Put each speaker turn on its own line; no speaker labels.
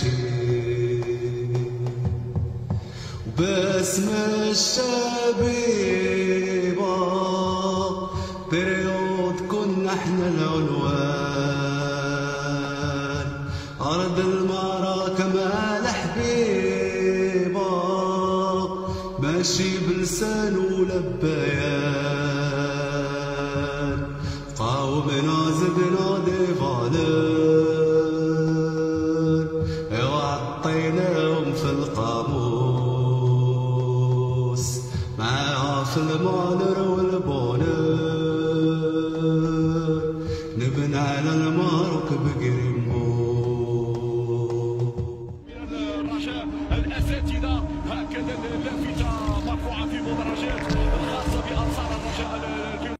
شي وبسمة الشبيبة بريود كنا إحنا العنوان. أرض المعركة مال حبيبة ماشي بلسان ولا بيان قاومنا زدنا دي فالور Asıl mağdur ol bonur